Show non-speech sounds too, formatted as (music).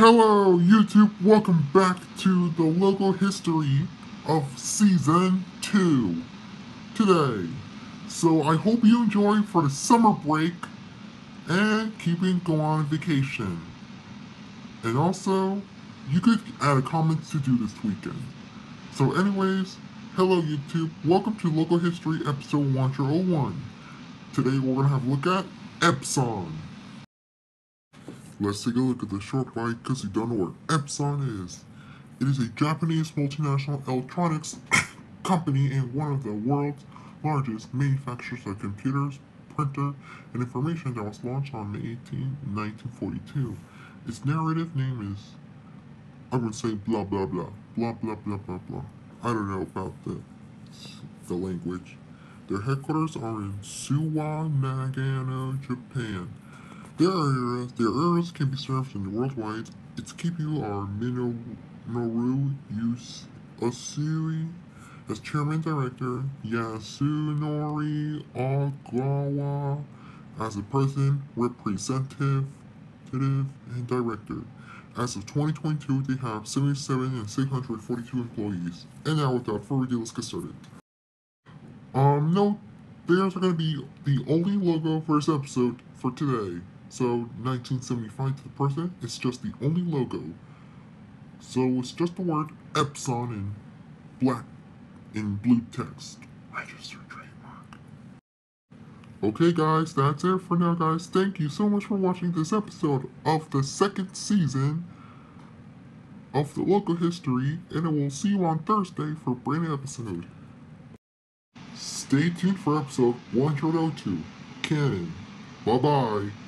Hello, YouTube. Welcome back to the logo history of season two today. So I hope you enjoy for the summer break and keeping going on vacation. And also, you could add a comment to do this weekend. So, anyways, hello YouTube. Welcome to Logo History episode 101. Today we're gonna have a look at Epson. Let's take a look at the short bite because you don't know what Epson is. It is a Japanese multinational electronics (coughs) company and one of the world's largest manufacturers of computers, printer, and information that was launched on May 18, 1942. Its narrative name is, I would say blah blah blah, blah blah blah blah blah. I don't know about the, the language. Their headquarters are in Suwa, Nagano, Japan. Their areas can be served in worldwide. Its KPU are Minoru Yus Osui as chairman director, Yasunori Ogawa as the president, representative, and director. As of 2022, they have 77 and 642 employees. And now, without further ado, let's get started. Um, no, theirs are going to be the only logo for this episode for today. So 1975 to the present, it's just the only logo. So it's just the word Epson in black in blue text. Registered trademark. Okay guys, that's it for now guys. Thank you so much for watching this episode of the second season of the logo history and I will see you on Thursday for a brand new episode. Stay tuned for episode 102, Canon. Bye bye.